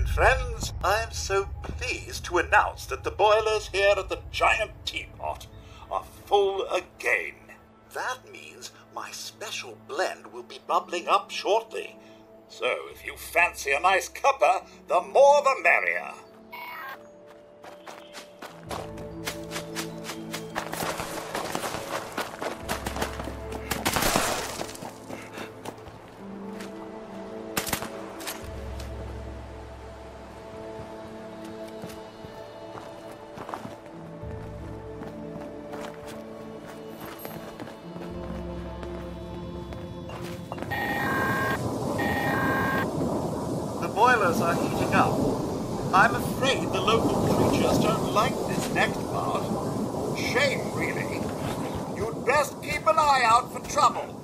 and friends. I'm so pleased to announce that the boilers here at the Giant Teapot are full again. That means my special blend will be bubbling up shortly. So if you fancy a nice cuppa, the more the merrier. Are heating up. I'm afraid the local creatures don't like this next part. Shame, really. You'd best keep an eye out for trouble.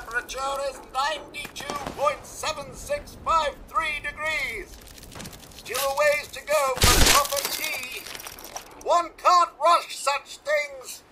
Temperature is 92.7653 degrees. Still a ways to go for proper tea. One can't rush such things.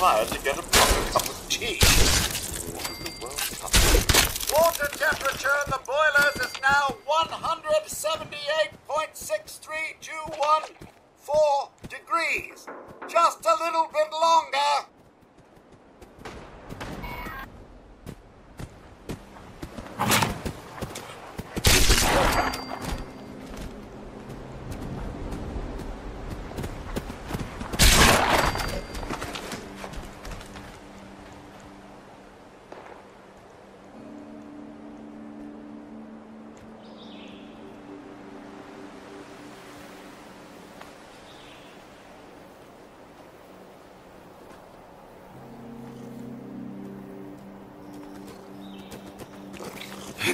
To get a proper cup of tea. Water temperature in the boilers is now 178.6321 degrees. Just a little bit longer.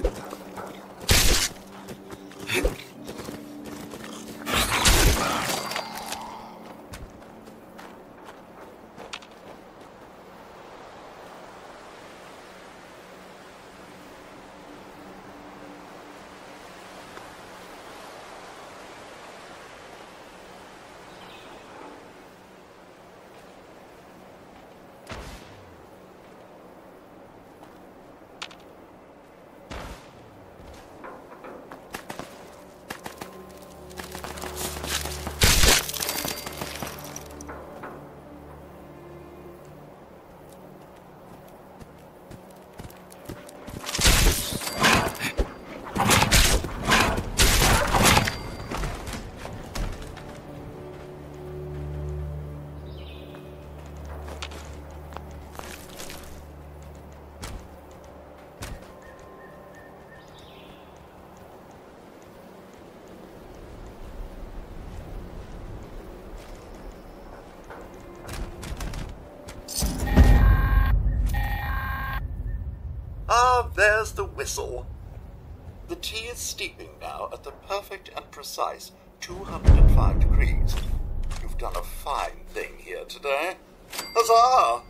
Ah, there's the whistle. The tea is steeping now at the perfect and precise 205 degrees. You've done a fine thing here today. Huzzah!